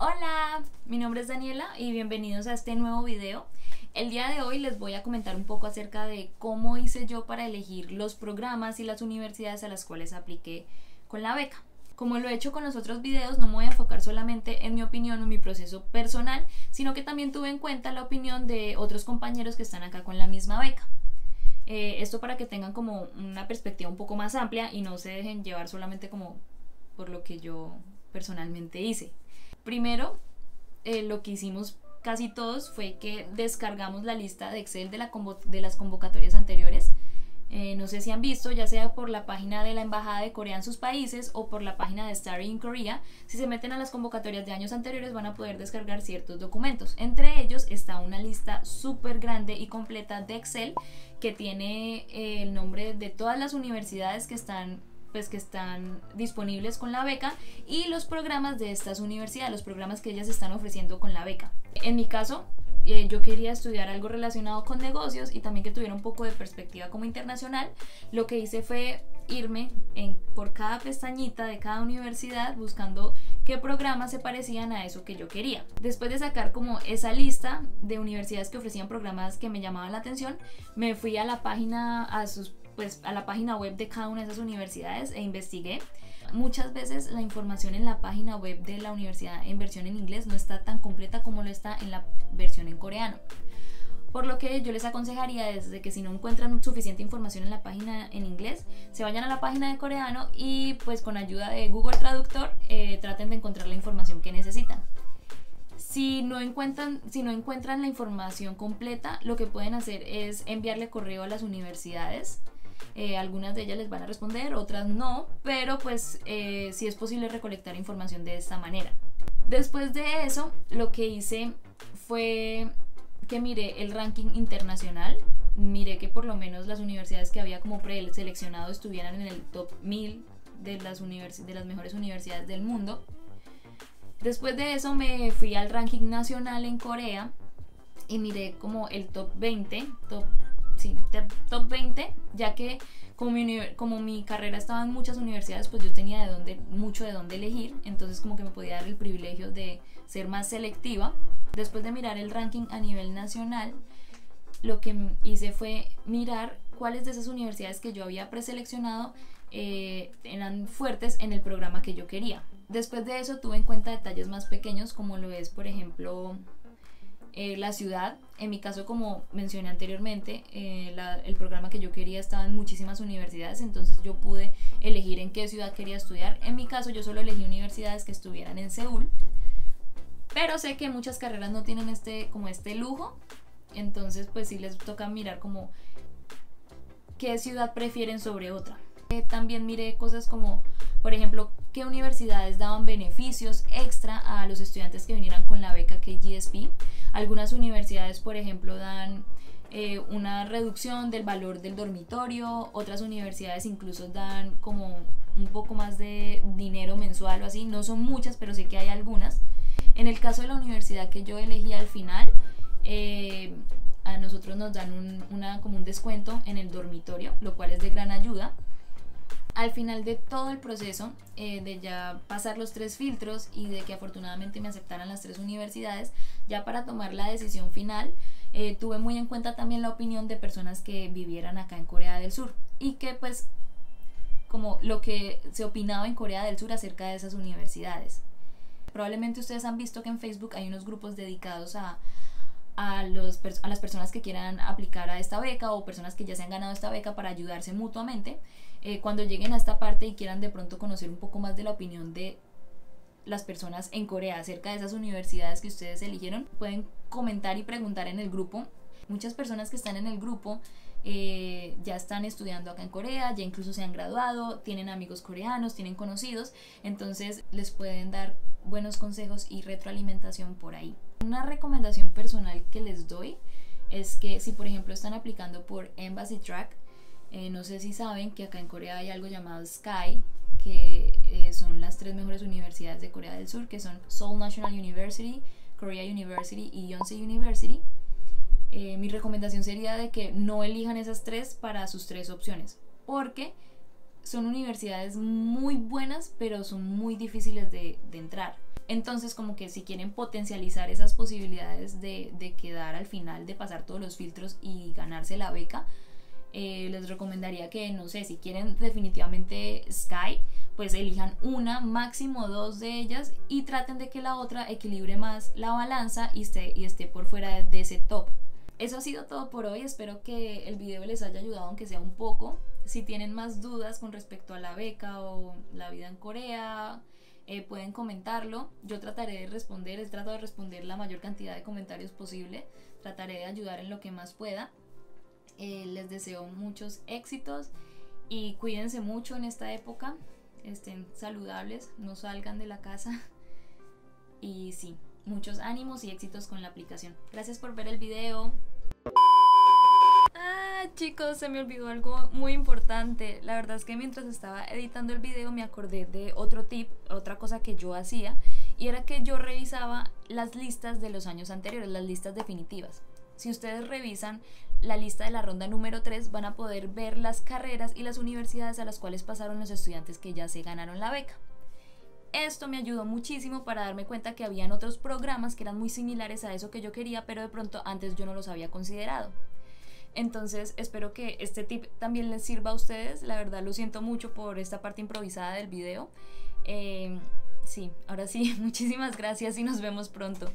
Hola, mi nombre es Daniela y bienvenidos a este nuevo video. El día de hoy les voy a comentar un poco acerca de cómo hice yo para elegir los programas y las universidades a las cuales apliqué con la beca. Como lo he hecho con los otros videos, no me voy a enfocar solamente en mi opinión o mi proceso personal, sino que también tuve en cuenta la opinión de otros compañeros que están acá con la misma beca. Eh, esto para que tengan como una perspectiva un poco más amplia y no se dejen llevar solamente como por lo que yo personalmente hice. Primero, eh, lo que hicimos casi todos fue que descargamos la lista de Excel de, la de las convocatorias anteriores. Eh, no sé si han visto, ya sea por la página de la Embajada de Corea en sus países o por la página de Starry in Korea, si se meten a las convocatorias de años anteriores van a poder descargar ciertos documentos. Entre ellos está una lista súper grande y completa de Excel que tiene eh, el nombre de todas las universidades que están pues que están disponibles con la beca y los programas de estas universidades, los programas que ellas están ofreciendo con la beca. En mi caso, eh, yo quería estudiar algo relacionado con negocios y también que tuviera un poco de perspectiva como internacional. Lo que hice fue irme por cada pestañita de cada universidad buscando qué programas se parecían a eso que yo quería. Después de sacar como esa lista de universidades que ofrecían programas que me llamaban la atención, me fui a la página, a sus pues a la página web de cada una de esas universidades e investigué. Muchas veces la información en la página web de la universidad en versión en inglés no está tan completa como lo está en la versión en coreano. Por lo que yo les aconsejaría desde que si no encuentran suficiente información en la página en inglés, se vayan a la página de coreano y pues con ayuda de Google Traductor eh, traten de encontrar la información que necesitan. Si no, encuentran, si no encuentran la información completa, lo que pueden hacer es enviarle correo a las universidades eh, algunas de ellas les van a responder, otras no, pero pues eh, sí es posible recolectar información de esta manera. Después de eso, lo que hice fue que miré el ranking internacional, miré que por lo menos las universidades que había como preseleccionado estuvieran en el top 1000 de las, de las mejores universidades del mundo. Después de eso me fui al ranking nacional en Corea y miré como el top 20, top sí, top 20, ya que como mi, como mi carrera estaba en muchas universidades, pues yo tenía de dónde, mucho de dónde elegir, entonces como que me podía dar el privilegio de ser más selectiva. Después de mirar el ranking a nivel nacional, lo que hice fue mirar cuáles de esas universidades que yo había preseleccionado eh, eran fuertes en el programa que yo quería. Después de eso tuve en cuenta detalles más pequeños como lo es, por ejemplo, eh, la ciudad. En mi caso, como mencioné anteriormente, eh, el programa que yo quería estaba en muchísimas universidades, entonces yo pude elegir en qué ciudad quería estudiar. En mi caso, yo solo elegí universidades que estuvieran en Seúl, pero sé que muchas carreras no tienen este, como este lujo, entonces pues sí les toca mirar como qué ciudad prefieren sobre otra. Eh, también miré cosas como, por ejemplo, qué universidades daban beneficios extra a los estudiantes que vinieran con la beca KGSP. Algunas universidades, por ejemplo, dan eh, una reducción del valor del dormitorio, otras universidades incluso dan como un poco más de dinero mensual o así, no son muchas, pero sé que hay algunas. En el caso de la universidad que yo elegí al final, eh, a nosotros nos dan un, una, como un descuento en el dormitorio, lo cual es de gran ayuda al final de todo el proceso, eh, de ya pasar los tres filtros y de que afortunadamente me aceptaran las tres universidades, ya para tomar la decisión final, eh, tuve muy en cuenta también la opinión de personas que vivieran acá en Corea del Sur y que pues como lo que se opinaba en Corea del Sur acerca de esas universidades. Probablemente ustedes han visto que en Facebook hay unos grupos dedicados a, a, los, a las personas que quieran aplicar a esta beca o personas que ya se han ganado esta beca para ayudarse mutuamente. Eh, cuando lleguen a esta parte y quieran de pronto conocer un poco más de la opinión de las personas en Corea acerca de esas universidades que ustedes eligieron, pueden comentar y preguntar en el grupo. Muchas personas que están en el grupo eh, ya están estudiando acá en Corea, ya incluso se han graduado, tienen amigos coreanos, tienen conocidos, entonces les pueden dar buenos consejos y retroalimentación por ahí. Una recomendación personal que les doy es que si por ejemplo están aplicando por Embassy Track, eh, no sé si saben que acá en Corea hay algo llamado SKY, que eh, son las tres mejores universidades de Corea del Sur, que son Seoul National University, Korea University y Yonsei University. Eh, mi recomendación sería de que no elijan esas tres para sus tres opciones, porque son universidades muy buenas, pero son muy difíciles de, de entrar. Entonces, como que si quieren potencializar esas posibilidades de, de quedar al final, de pasar todos los filtros y ganarse la beca, eh, les recomendaría que, no sé, si quieren definitivamente Sky, pues elijan una, máximo dos de ellas y traten de que la otra equilibre más la balanza y esté, y esté por fuera de ese top. Eso ha sido todo por hoy, espero que el video les haya ayudado aunque sea un poco. Si tienen más dudas con respecto a la beca o la vida en Corea, eh, pueden comentarlo. Yo trataré de responder, he tratado de responder la mayor cantidad de comentarios posible. Trataré de ayudar en lo que más pueda. Eh, les deseo muchos éxitos y cuídense mucho en esta época. Estén saludables, no salgan de la casa. Y sí, muchos ánimos y éxitos con la aplicación. Gracias por ver el video. Chicos, se me olvidó algo muy importante. La verdad es que mientras estaba editando el video me acordé de otro tip, otra cosa que yo hacía, y era que yo revisaba las listas de los años anteriores, las listas definitivas. Si ustedes revisan la lista de la ronda número 3, van a poder ver las carreras y las universidades a las cuales pasaron los estudiantes que ya se ganaron la beca. Esto me ayudó muchísimo para darme cuenta que habían otros programas que eran muy similares a eso que yo quería, pero de pronto antes yo no los había considerado. Entonces espero que este tip también les sirva a ustedes. La verdad lo siento mucho por esta parte improvisada del video. Eh, sí, ahora sí, muchísimas gracias y nos vemos pronto.